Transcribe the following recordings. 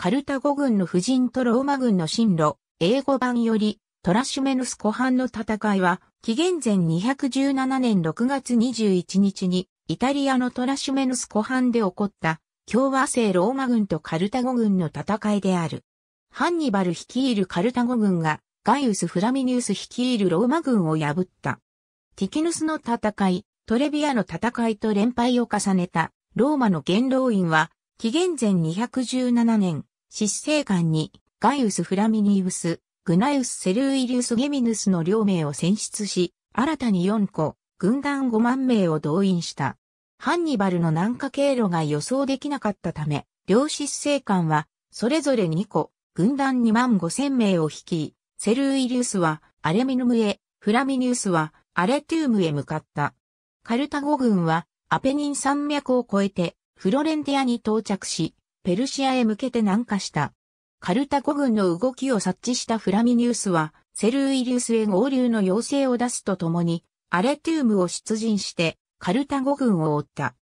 カルタゴ軍の夫人とローマ軍の進路、英語版より、トラシュメヌス湖畔の戦いは、紀元前217年6月21日に、イタリアのトラシュメヌス湖畔で起こった、共和制ローマ軍とカルタゴ軍の戦いである。ハンニバル率いるカルタゴ軍が、ガイウス・フラミニウス率いるローマ軍を破った。ティキヌスの戦い、トレビアの戦いと連敗を重ねた、ローマの元老院は、紀元前217年、執政官にガイウス・フラミニウス、グナイウス・セルウイリウス・ゲミヌスの両名を選出し、新たに4個、軍団5万名を動員した。ハンニバルの南下経路が予想できなかったため、両執政官は、それぞれ2個、軍団2万5千名を率い、セルウイリウスはアレミヌムへ、フラミニウスはアレテュームへ向かった。カルタゴ軍はアペニン山脈を越えてフロレンティアに到着し、ペルシアへ向けて南下した。カルタゴ軍の動きを察知したフラミニウスは、セルウイリウスへ合流の要請を出すとともに、アレテュームを出陣して、カルタゴ軍を追った。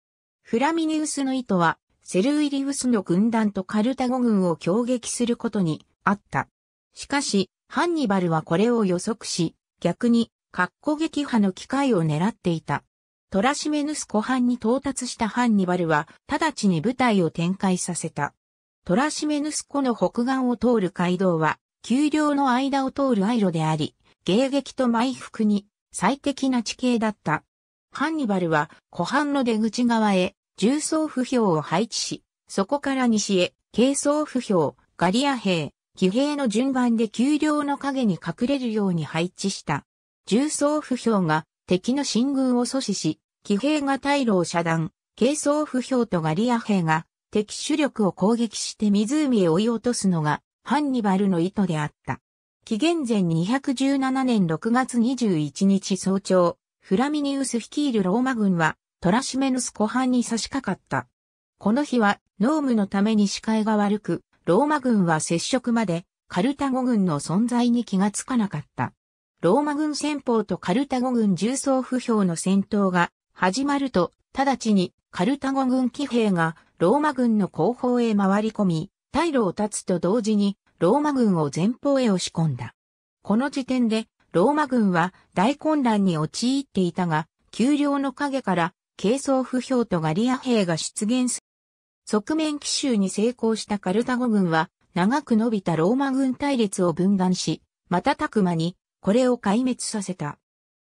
フラミニウスの意図は、セルウイリウスの軍団とカルタゴ軍を攻撃することにあった。しかし、ハンニバルはこれを予測し、逆に、格好撃破の機会を狙っていた。トラシメヌス湖畔に到達したハンニバルは、直ちに部隊を展開させた。トラシメヌス湖の北岸を通る街道は、丘陵の間を通るアイロであり、迎撃と埋伏に最適な地形だった。ハンニバルは湖畔の出口側へ重装不評を配置し、そこから西へ軽装不評、ガリア兵、騎兵の順番で丘陵の影に隠れるように配置した。重装不評が敵の進軍を阻止し、騎兵が退路を遮断、軽装不評とガリア兵が敵主力を攻撃して湖へ追い落とすのがハンニバルの意図であった。紀元前217年6月21日早朝、フラミニウス率いるローマ軍はトラシメヌス湖畔に差し掛かった。この日は農務のために視界が悪く、ローマ軍は接触までカルタゴ軍の存在に気がつかなかった。ローマ軍先方とカルタゴ軍重装不評の戦闘が始まると、直ちにカルタゴ軍騎兵がローマ軍の後方へ回り込み、退路を断つと同時にローマ軍を前方へ押し込んだ。この時点でローマ軍は大混乱に陥っていたが、丘陵の影から軽装不評とガリア兵が出現する。側面奇襲に成功したカルタゴ軍は長く伸びたローマ軍隊列を分断し、瞬く間にこれを壊滅させた。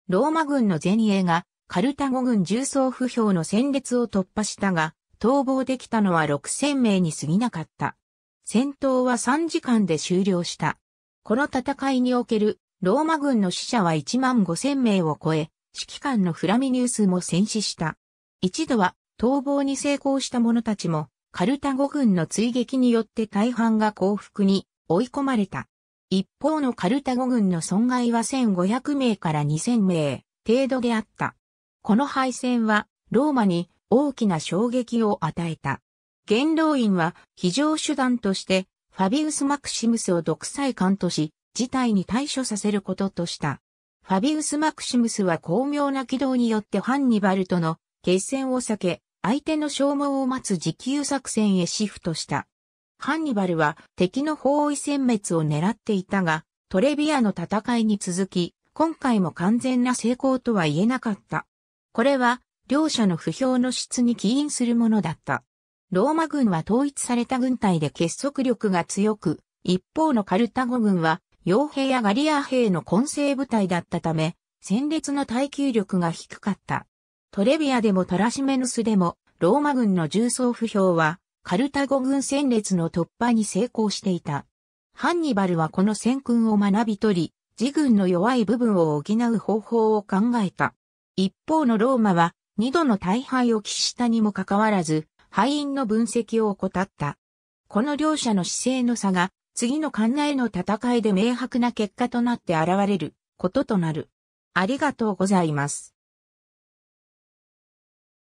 ローマ軍の前衛がカルタゴ軍重装不評の戦列を突破したが、逃亡できたのは6000名に過ぎなかった。戦闘は3時間で終了した。この戦いにおけるローマ軍の死者は1万5000名を超え、指揮官のフラミニウスも戦死した。一度は逃亡に成功した者たちも、カルタゴ軍の追撃によって大半が降伏に追い込まれた。一方のカルタゴ軍の損害は1500名から2000名程度であった。この敗戦はローマに大きな衝撃を与えた。元老院は非常手段としてファビウス・マクシムスを独裁官とし、事態に対処させることとした。ファビウス・マクシムスは巧妙な軌道によってハンニバルとの決戦を避け、相手の消耗を待つ持久作戦へシフトした。ハンニバルは敵の包囲殲滅を狙っていたが、トレビアの戦いに続き、今回も完全な成功とは言えなかった。これは、両者の不評の質に起因するものだった。ローマ軍は統一された軍隊で結束力が強く、一方のカルタゴ軍は、傭兵やガリア兵の混成部隊だったため、戦列の耐久力が低かった。トレビアでもトラシメヌスでも、ローマ軍の重装不評は、カルタゴ軍戦列の突破に成功していた。ハンニバルはこの戦訓を学び取り、自軍の弱い部分を補う方法を考えた。一方のローマは二度の大敗を喫したにもかかわらず、敗因の分析を怠った。この両者の姿勢の差が次の関内の戦いで明白な結果となって現れることとなる。ありがとうございます。